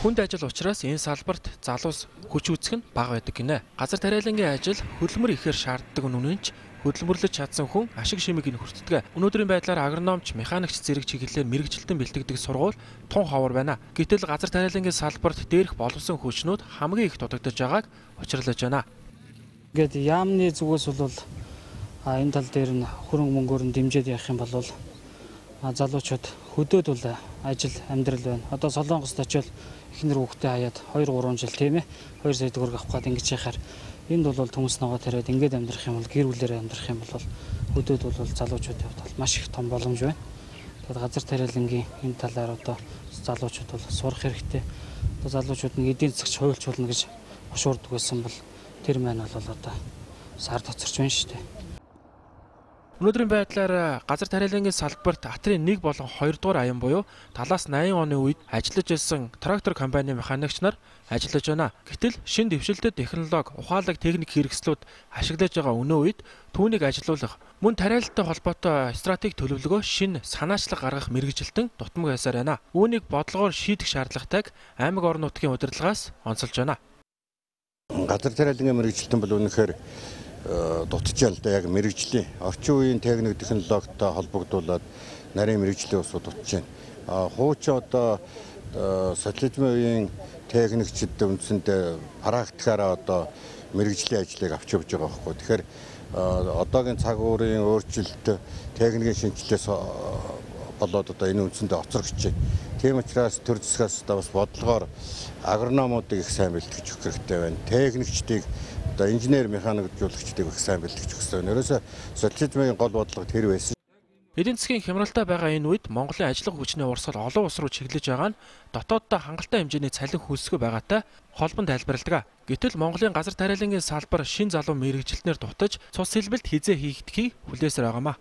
Хүнд ажил учраас энэ салбарт залуус хүч үүсэх нь бага байдаг гинэ. Газар тариалангийн ажил хөдөлмөр ихээр шаарддаг үнэнч хөдөлмөрлөж чадсан хүн ашиг шимийг нь хүртдэг. Өнөөдрийн байдлаар агрономч, механикч зэрэг чиглэлээр мэрэгжилтэн бэлтгэдэг сургууль тун ховор байна. Гэтэл газар тариалангийн салбарт дээрх боловсон хүчнүүд хамгийн их дутагдж байгааг учирлаж байна. Ингээд яамны зүгээс бол а энэ тал дээр нь хөрөнгө мөнгөөр нь дэмжиж явах юм бол залуучууд хөдөөд бол ажил амьдрал байна. Одоо Солонгост очивол эхнэр хүүхдээ хаяад 2 3 жил тийм ээ 2 сая төгрөг авах гээд ингэж яхаар энд бол төмс ногоо тариад ингээд амьдрах юм бол гэр бүлээрээ амьдрах юм бол хөдөөд бол залуучуудын хувьд бол маш их том боломж байна. Тэгэхээр газар тариалангийн энэ талаар одоо залуучууд бол сурах хэрэгтэй. Одоо залуучууд нэг эдийн засагч хуульчулна гэж бушуурдаг байсан бол тэр маань бол одоо сар тоцорч байна шүү дээ. Өнөөдрийн байдлаар газар тариалангийн салбарт Атрын 1 болон 2 дугаар аян буюу талаас 80 оны үед ажиллаж ирсэн трактор компани механикч нар ажиллаж байна. Гэтэл шин дэвшилтэд технологи, ухаалаг техник хэрэгслүүд ашиглаж байгаа өнөө үед түүнийг ажилуулах мөн тариалалтай холбоотой стратеги төлөвлөгөө шин санаачлаг гаргах мэрэгжилтэн дутмаг байсаар байна. Үүнийг бодлогоор шийдэх шаардлагатайг аймаг орон нутгийн удирдлагаас онцолж байна. Газар тариалангийн мэрэгжилтэн бол үнэхээр дутчихжээ л да яг мэрэгжлийн орчин үеийн техник технологитой холбогдуулаад нарийн мэрэгжлийн усууд дутж байна. А хуучин одоо социализмын үеийн техникчид үндсэндээ практикаараа одоо мэрэгжлийн ажлыг авч явж байгаа байхгүй. Тэгэхээр одоогийн цаг уурын өөрчлөлт техникийн шинжилгээс болоод одоо энэ үндсэндээ оцрогч. Тийм учраас төр засгаас одоо бас бодлогоор агрономуудыг их сайн бэлтгэж өгөх хэрэгтэй байна. Техникчдийг одоо инженер механикжуулагчдыг их сайн бэлтгэж байна. Ерөөсө социализмын гол бодлого тэр байсан. Эдийн засгийн хямралтай байгаа энэ үед Монголын ажлын хүчний урсгал олон улс руу чиглэж байгаа нь дотооддоо хангалттай хэмжээний цалин хөлсгөө байгаатай холбон тайлбарладаг. Гэтэл Монголын газар тариалангийн салбар шин залуу мэрэгжилтнэр дутаж цус сэлбэлт хизээ хийгдэхийг хүлээсээр байгаамаа.